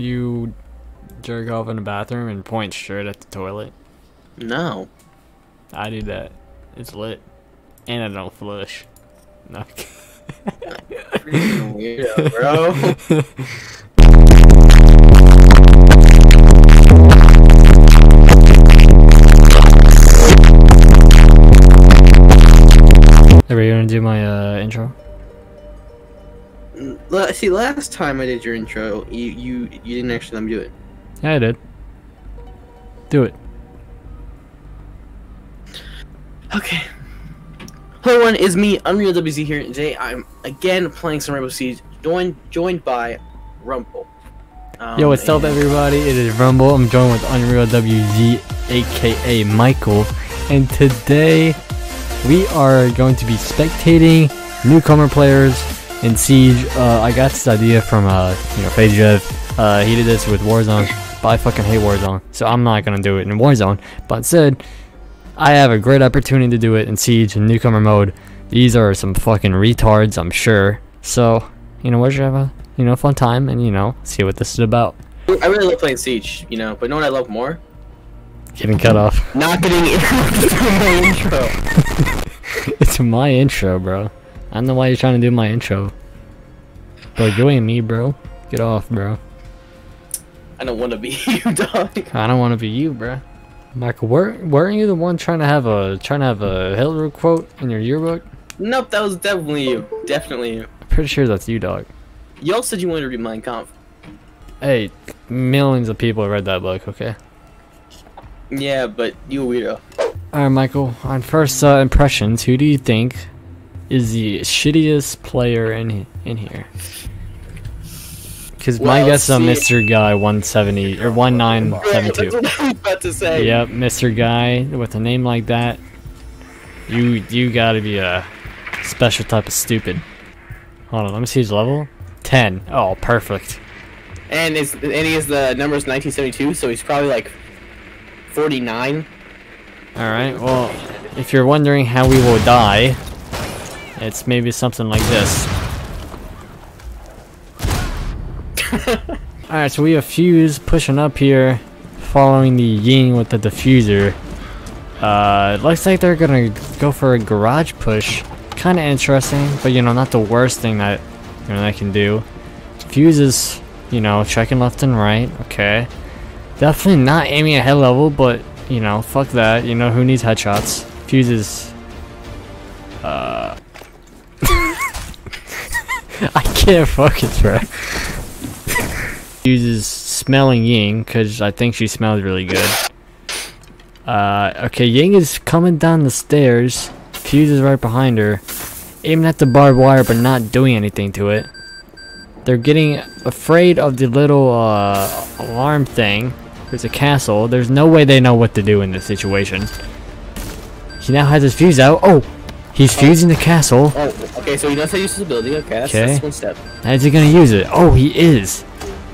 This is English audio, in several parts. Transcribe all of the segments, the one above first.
you jerk off in the bathroom and point straight at the toilet? No. I do that. It's lit. And I don't flush. No. Freaking weirdo, bro. Are you gonna do my uh, intro? See, last time I did your intro, you you you didn't actually let me do it. Yeah, I did. Do it. Okay. Hello, everyone. It's me, Unreal WZ here. and Today, I'm again playing some Rainbow Siege, joined joined by Rumble. Um, Yo, what's up, everybody? It is Rumble. I'm joined with Unreal WZ, aka Michael, and today we are going to be spectating newcomer players in Siege. Uh, I got this idea from uh, you know, FaZe Jeff. Uh, he did this with Warzone, but I fucking hate Warzone, so I'm not gonna do it in Warzone. But instead, I have a great opportunity to do it in Siege in newcomer mode. These are some fucking retards, I'm sure. So, you know, we should have a you know fun time and you know see what this is about. I really love playing Siege, you know, but know what I love more? Getting cut off. Not getting my intro. it's my intro, bro. I don't know why you're trying to do my intro. Bro, you ain't me, bro. Get off, bro. I don't want to be you, dog. I don't want to be you, bro. Michael, were weren't you the one trying to have a trying to have a Hitler quote in your yearbook? Nope, that was definitely you. Definitely you. I'm pretty sure that's you, dog. You all said you wanted to read Mein Kampf. Hey, millions of people read that book. Okay. Yeah, but you a weirdo. All right, Michael. On first uh, impressions, who do you think is the shittiest player in in here? Because my guess is see- Mr. Guy 170 or 1972. That's what I was about to say. Yep, Mr. Guy with a name like that, you you gotta be a special type of stupid. Hold on, let me see his level. Ten. Oh, perfect. And it's and he is the numbers 1972, so he's probably like 49. All right. Well, if you're wondering how we will die, it's maybe something like this. All right, so we have Fuse pushing up here, following the Ying with the defuser. Uh, it looks like they're gonna go for a garage push. Kind of interesting, but you know, not the worst thing that you know they can do. Fuse is, you know, checking left and right. Okay, definitely not aiming at head level, but you know, fuck that. You know, who needs headshots? Fuse is. Uh. Focus, bro. Fuse is smelling Ying because I think she smells really good. Uh, okay, Ying is coming down the stairs. Fuse is right behind her, aiming at the barbed wire but not doing anything to it. They're getting afraid of the little uh, alarm thing. There's a castle. There's no way they know what to do in this situation. He now has his fuse out. Oh, he's fusing the castle. Oh, okay, so he knows how to use his ability. Okay, that's, Okay. that's one step. How's he gonna use it? Oh, he is.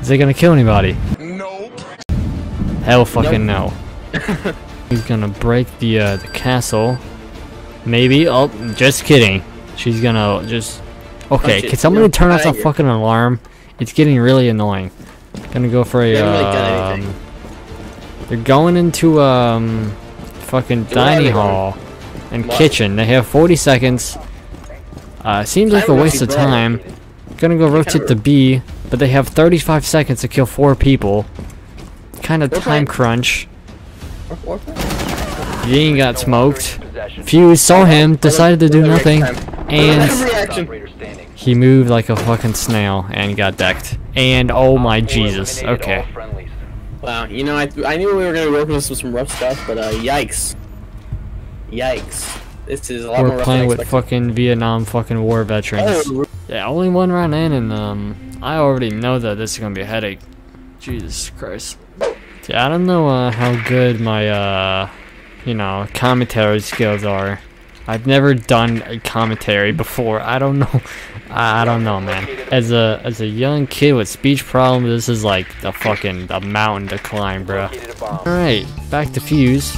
Is he gonna kill anybody? Nope. Hell fucking no. He's gonna break the uh, the castle. Maybe. Oh, just kidding. She's gonna just. Okay, Punch it. can somebody You're turn off the outta here. fucking alarm? It's getting really annoying. Gonna go for a. really um... They're going into um, fucking Where are they dining going? Hall and What? kitchen. They have 40 seconds. Uh, seems like a waste of time. Gonna go rotate to B, but they have 35 seconds to kill four people. Kind of time crunch. Or- or- Ying got smoked. Fuse saw him, decided to do nothing, and he moved like a fucking snail and got decked. And oh my Jesus. Okay. Wow, you know, I, I knew we were gonna work with some, some rough stuff, but uh, yikes. Yikes. This is a lot We're playing with fucking Vietnam fucking war veterans. Oh, Yeah, only one run in, and um, I already know that this is gonna be a headache. Jesus Christ. Yeah, I don't know uh, how good my uh, you know, commentary skills are. I've never done a commentary before. I don't know. I don't know, man. As a as a young kid with speech problems, this is like the fucking the mountain to climb, bro. All right, back to Fuse.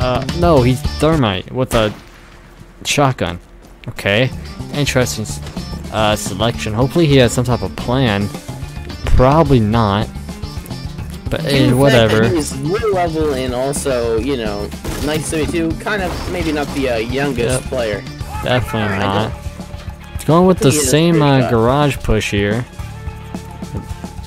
Uh, no, he's thermite with a shotgun. Okay, interesting uh, selection. Hopefully he has some type of plan. Probably not. But eh, whatever. He's low level and also, you know, 1972, kind of maybe not the uh, youngest Yep. player. Definitely not. It's going with the think he is same uh, garage push here.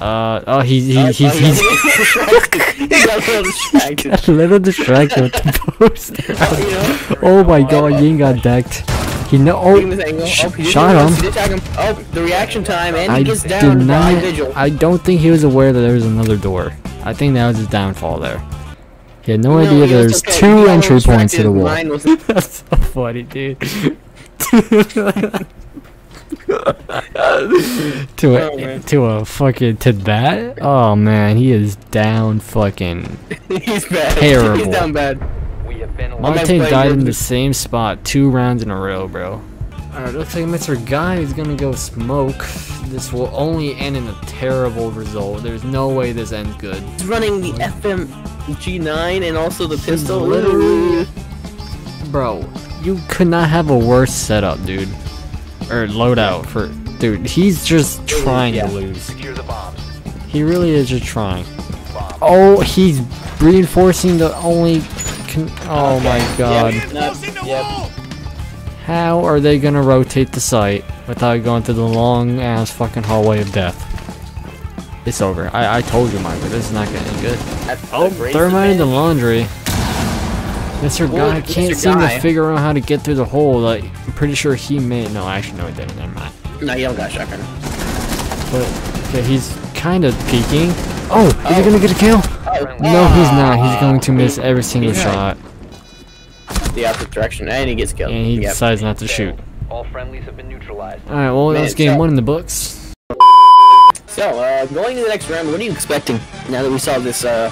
Uh, oh, he, he, Uh, he, oh, he's he got a little distracted. a little distracted with the poster. You know? oh my god, Ying got decked. He. Taking Oh, sh- Oh, he did shot him. he did. Oh, the reaction time, and he I gets did down by not. Vigil. I don't think he was aware that there was another door. I think that was his downfall there. He had no, No, idea he was there's okay. Two entry points to the wall. That's so funny, dude. to a Oh, to a fucking to that? Oh man, he is down fucking. He's bad. Terrible. He's down bad. We have been man died in the same spot two rounds in a row, bro. Alright, looks like Mr. Guy is gonna go smoke. This will only end in a terrible result. There's no way this ends good. He's running the FM G9 and also the pistol. literally- Bro, you could not have a worse setup, dude. Or loadout for dude. He's just trying Yeah. to lose. secure the bombs. He really is just trying. Oh, he's reinforcing the only. Con- oh my god. Yep, no, yep. How are they gonna rotate the site without going through the long ass fucking hallway of death? It's over. I, I told you, Michael, this is not gonna end good. That's Oh, the brace throw him in the laundry. Mr. Well, Guy can't Mr. seem Guy- to figure out how to get through the hole. Like, I'm pretty sure he may. No, actually, no, he didn't. Never mind. No, you don't got shotgun. But okay, he's kind of peeking. Oh, is he Oh. gonna get a kill? Oh, No, he's not. He's going to miss every single Yeah. shot, the opposite direction, and he gets killed. and he Yep. decides not to shoot. All friendlies have been neutralized. All right, well, Man, that's game so- one in the books. So, uh, going to the next round, what are you expecting now that we saw this, uh,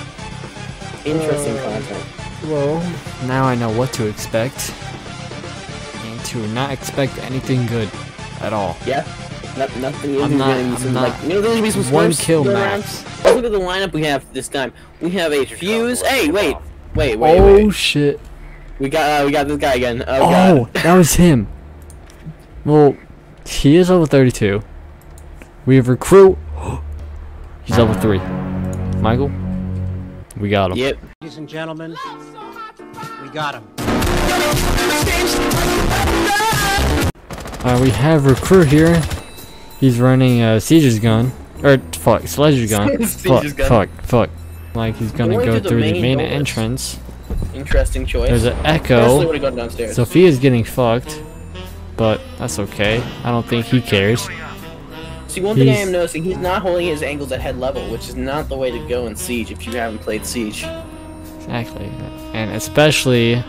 interesting Uh, content? Well, now I know what to expect, and to not expect anything good at all. Yeah? No, nothing. You I'm not- there's gonna be I'm some, not- like, you know, there's gonna be some One smurfs kill going max. Let's look at the lineup we have this time. We have a fuse. Hey, wait, wait, wait, oh wait. shit! We got, uh, we got this guy again. Oh, Oh, God. that was him. Well, he is level 32. We have recruit. He's level three. Michael, we got him. Yep. Ladies and gentlemen, we got him. Uh, we have recruit here. He's running uh, Siege's gun. Or, fuck, Sledge's gun. fuck, gun. fuck, fuck. Like, he's gonna Going go through the through the main main entrance. Interesting choice. There's an echo. gone downstairs. Sophia's getting fucked. But that's okay. I don't think he cares. See, one thing I am noticing, he's not holding his angles at head level, which is not the way to go in Siege if you haven't played Siege. Exactly. And especially,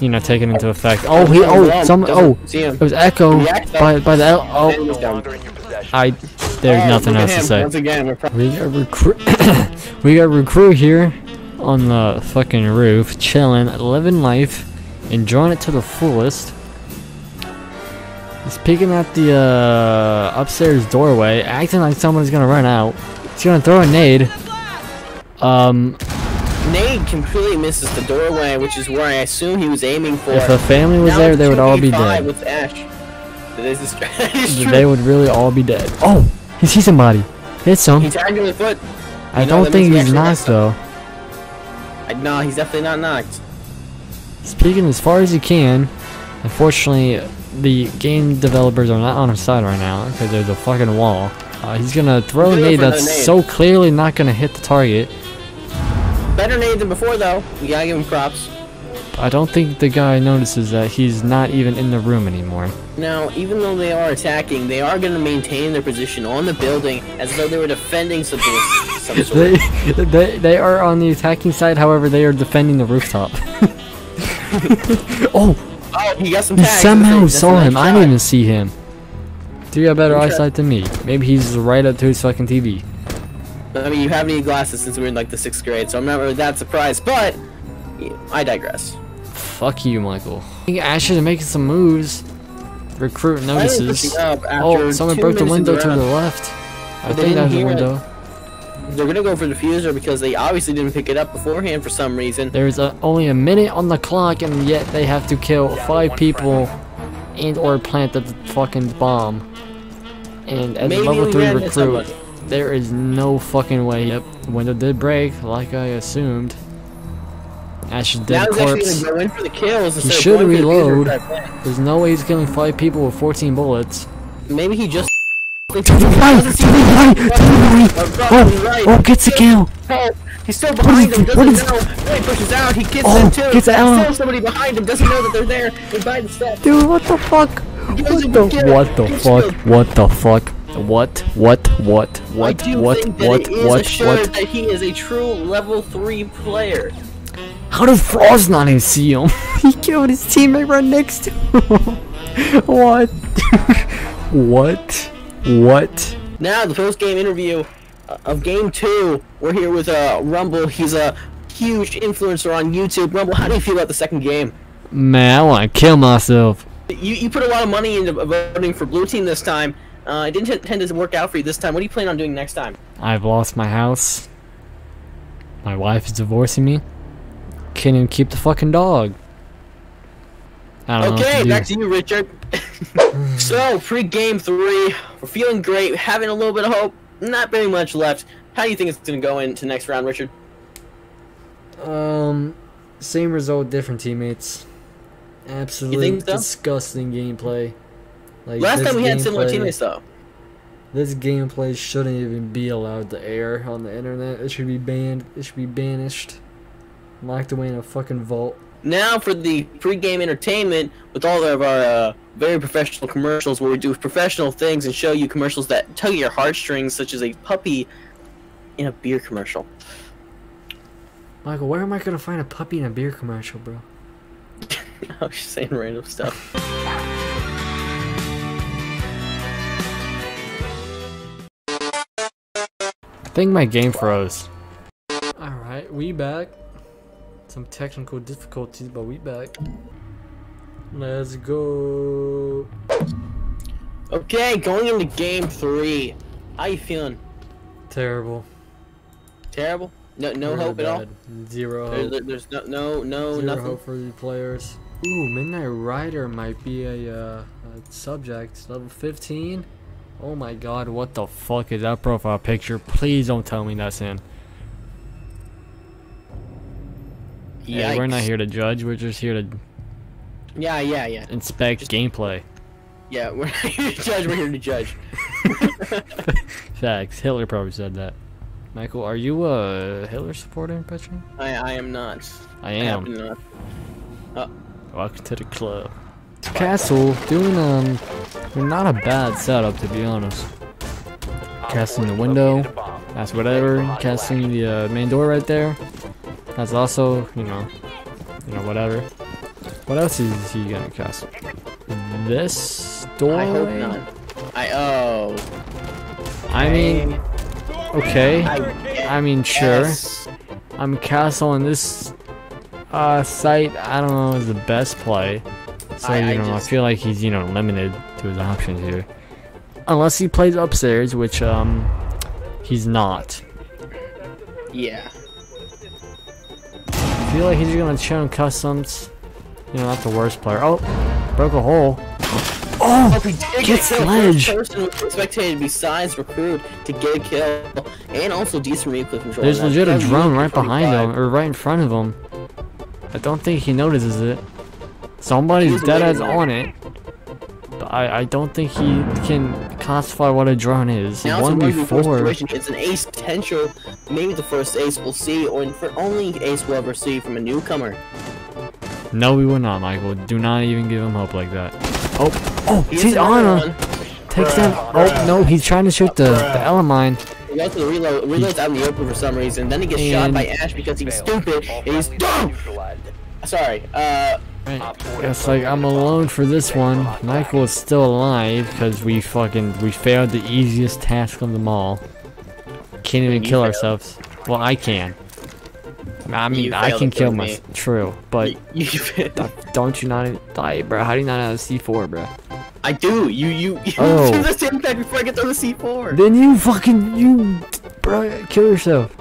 you know, taking into effect. Oh, he. Oh, some. Oh, it was Echo by by the. Oh, he's No down. longer in your possession. I. There's Oh, nothing else to say. Once again, we're We got recruit. we got recruit here on the fucking roof, chilling, living life, enjoying it to the fullest. He's peeking at the uh, upstairs doorway, acting like someone's gonna run out. He's gonna throw a nade. Um, Nade completely misses the doorway, which is where I assume he was aiming for. if a family was Now there, they would all be dead. With Ash. That is the. They would really all be dead. Oh, he sees somebody. Hits him. He tagged him in the foot. I you don't that think he's knocked though. I, no, he's definitely not knocked. He's peeking as far as he can. Unfortunately, the game developers are not on his side right now because there's a fucking wall. Uh, he's gonna throw a He's nade that's nade. so clearly not gonna hit the target. Better nade than before, though. You gotta give him props. I don't think the guy notices that he's not even in the room anymore. Now, even though they are attacking, they are gonna maintain their position on the building as though they were defending something of some sort. They, they, they are on the attacking side, however, they are defending the rooftop. oh, Oh, he got some he tags. somehow That's a- that's a saw him. I didn't even see him. Do you have better Okay. eyesight than me. Maybe he's right up to his fucking TV. I mean, you haven't needed glasses since we were in like the sixth grade, so I'm not really that surprised. But I digress. Fuck you, Michael. I think Ash is making some moves. Recruit notices. pushing up Oh, someone broke the window to the left. I But they think that didn't was the hear it. window. They're gonna go for the defuser because they obviously didn't pick it up beforehand for some reason. There's a, only a minute on the clock, and yet they have to kill five people and or plant the fucking bomb. And as Maybe level three recruit, somebody. There is no fucking way. Yep, window did break, like I assumed. Ash's dead corpse. go in for the kills. of should reload. future type thing. There's no way he's killing five people with 14 bullets. Maybe he just. To the right! To the right! To the right! Oh! Oh, oh! Gets the kill! Oh, he's still behind him, doesn't is- know. He pushes out, he gets Oh, them too. gets There's still somebody behind him, doesn't know that they're there. He's by the steps. Dude, what the fuck? What the what the fuck? What the fuck? What? What? What? I What? do What? think that What? it is What? What? that he is a true level 3 player. How did Frost not even see him? he killed his teammate right next to him. what? what? What? Now, the post-game interview uh, of Game 2. We're here with uh, Rumble. He's a huge influencer on YouTube. Rumble, how do you feel about the second game? Man, I want to kill myself. You, you put a lot of money into voting for Blue Team this time. Uh, it didn't tend to work out for you this time. What do you plan on doing next time? I've lost my house. My wife is divorcing me. Can't even keep the fucking dog. I don't know. Okay, to back to you, Richard. so, pre-game three, we're feeling great, having a little bit of hope. Not very much left. How do you think it's gonna go into next round, Richard? Um, same result, different teammates. Absolutely so? disgusting gameplay. Like Last time we had similar teammates, though. This gameplay shouldn't even be allowed to air on the internet. It should be banned. It should be banished. Locked away in a fucking vault. Now for the pre-game entertainment with all of our uh, very professional commercials, where we do professional things and show you commercials that tug at your heartstrings, such as a puppy in a beer commercial. Michael, where am I gonna find a puppy in a beer commercial, bro? I was just saying random stuff. think my game froze. Alright, we back. Some technical difficulties, but we back. Let's go. Okay, going into game three. How you feeling? Terrible. Terrible? No, no Really hope at all. Zero There, hope. there- there's no, no, no, Zero nothing. hope for the players. Ooh, Midnight Rider might be a, uh, a subject. Level 15? Oh my god, what the fuck is that profile picture? Please don't tell me that's in. Hey, we're not here to judge, we're just here to Yeah, yeah, yeah, inspect gameplay. yeah. We're not here to judge. We're here to judge. Facts. Hitler probably said that. Michael, are you a Hitler supporter, Petron? I, I am not. I am. to not. Uh, Welcome to the club. Castle doing um not a bad setup to be honest. Casting the window. Located a bomb. That's whatever. Casting the uh, main door right there. That's also you know you know whatever. What else is he gonna cast? This door? I hope not. I oh. I mean, okay. I I mean, sure. I'm castle on this uh site. I don't know is the best play. So I- I you know, just- I feel like he's you know limited to his options here, unless he plays upstairs, which um he's not. Yeah. I feel like he's gonna chill on customs. You know, not the worst player. Oh, broke a hole. Oh, But we did get get kill sledge. first person was spectated besides recruit to get a kill and also decent replay control. There's legit a That drone right behind him, or right in front of him. I don't think he notices it. Somebody's dead as on it. But I, I don't think he can classify what a drone is. Now One before. It's an ace potential. Maybe the first ace we'll see, or for only ace we'll ever see from a newcomer. No, we will not, Michael. Do not even give him hope like that. Oh, oh, He he's on him. Takes down. Oh no, he's trying to shoot the the Ela mine. He goes to the reload. Reloads out in the open for some reason. Then he gets shot by Ash because he's stupid and he's friendlies have been dumb. Sorry. Uh, It's like I'm alone for this one. Michael is still alive because we fucking we failed the easiest task of them all. Can't even You kill failed. ourselves. Well, I can. I mean, You I can kill myself. True, but you, you, don't you not die, bro? How do you not have a C4, bro? I do. You you you Oh. do this impact before I get to the C4. Then you fucking you, bro, kill yourself.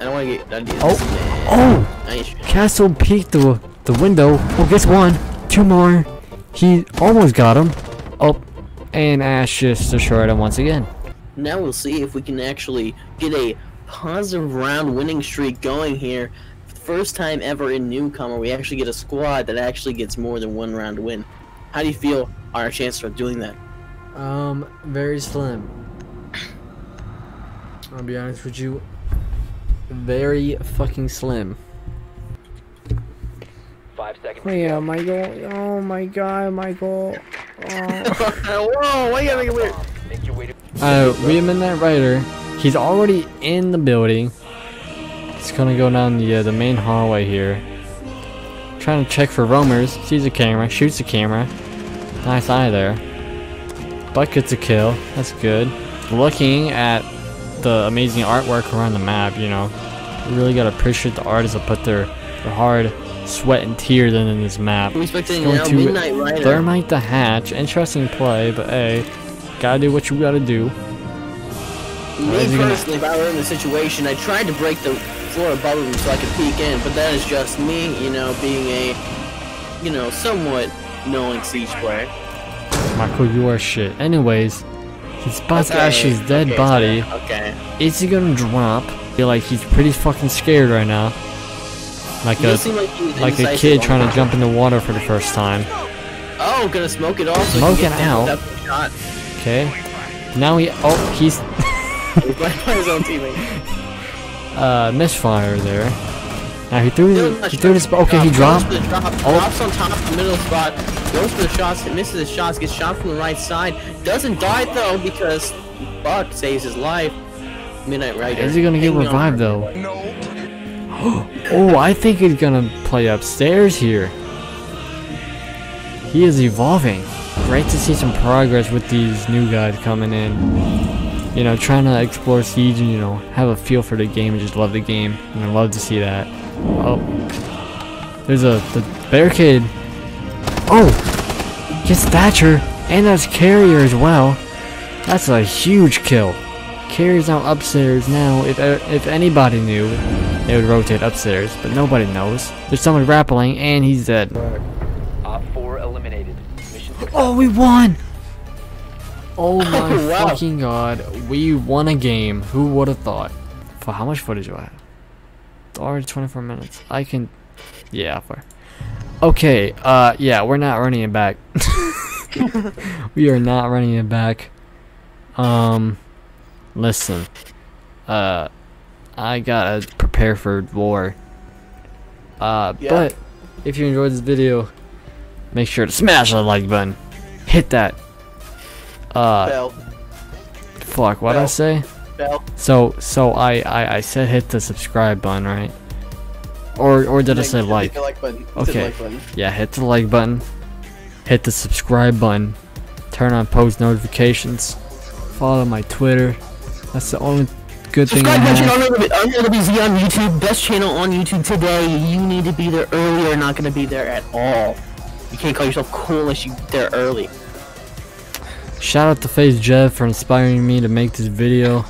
I don't want to get. I Oh. Oh, I Castle peeked the the window. Oh, gets one, two more. He almost got him. Oh, and Ash just destroyed him once again. Now we'll see if we can actually get a positive round winning streak going here. First time ever in Newcomer, we actually get a squad that actually gets more than one round win. How do you feel our chances of doing that? Um, very slim. I'll be honest with you. Very fucking slim. Five seconds. Oh yeah, Michael. Oh my god, Michael. Oh. Whoa, why you gotta make it weird? Bombs. Make your way to Uh, we have Midnight Rider. He's already in the building. He's gonna go down the uh, the main hallway here. Trying to check for roamers. Sees a camera. Shoots the camera. Nice eye there. Buck gets a kill. That's good. Looking at the amazing artwork around the map, you know, you really gotta appreciate the artists that put their, their hard sweat and tears than in this map. I'm expecting Going to Midnight Rider. Thermite the hatch. Interesting play, but hey, gotta do what you gotta do. Me he gonna- personally, if I were in the situation, I tried to break the floor above him so I could peek in, but that is just me, you know, being a, you know, somewhat knowing Siege player. Michael, you are shit. Anyways, he spots Okay, Ash's dead okay, body. Okay. Is he gonna drop? I feel like he's pretty fucking scared right now. Like He a seem like, like a kid on trying to jump in the water for the first time. Oh, gonna smoke it off. so Smoke it get out. Okay. Now he oh he's He's by by his own teammate. uh misfire there. Now he threw Still the, he threw sure. his okay he Goes dropped. drop, Oh. Drops on top of the middle spot. Goes for the shots. Misses the shots. Gets shot from the right side. Doesn't die though because Buck saves his life. Midnight Rider. Is he gonna get hanging on. revived though? oh, I think he's gonna play upstairs here. He is evolving. Great to see some progress with these new guys coming in. You know, trying to explore Siege and, you know, have a feel for the game and just love the game. And I love to see that. Oh. There's a the barricade. Oh! Gets Thatcher and that's Carrier as well. That's a huge kill. Carrier's out upstairs now. If if anybody knew, they would rotate upstairs, but nobody knows. There's someone grappling and he's dead. Op 4 eliminated. Mission. Oh, we won! Oh my Oh, wow. fucking god, we won a game. Who would have thought? For how much footage do I have? It's already 24 minutes. I can, yeah, for. Okay, uh, yeah, we're not running it back. we are not running it back. Um, listen, uh, I gotta prepare for war. Uh, Yeah. but if you enjoyed this video, make sure to smash that like button. Hit that. Uh, Bell. fuck, what would I say? Bell. So, so I, I, I said hit the subscribe button, right? Or, or did I say like? Like button. Okay. Like button. Yeah, hit the like button, hit the subscribe button, turn on post notifications, follow my Twitter. That's the only good thing I Subscribe to have. RWZ on YouTube, best channel on YouTube today. You need to be there early or not gonna be there at all. You can't call yourself cool unless you there early. Shout out to FaZe Jeff for inspiring me to make this video.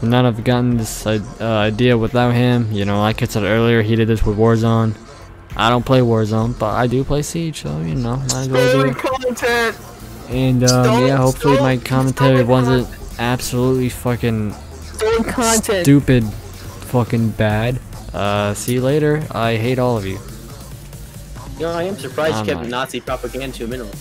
Would not have gotten this uh, idea without him. You know, like I said earlier, he did this with Warzone. I don't play Warzone, but I do play Siege, so you know, might as well do it. content. And um, yeah, hopefully my commentary wasn't absolutely fucking content. stupid, fucking bad. Uh, see you later. I hate all of you. You know, I am surprised I'm you kept not. Nazi propaganda to a minimum.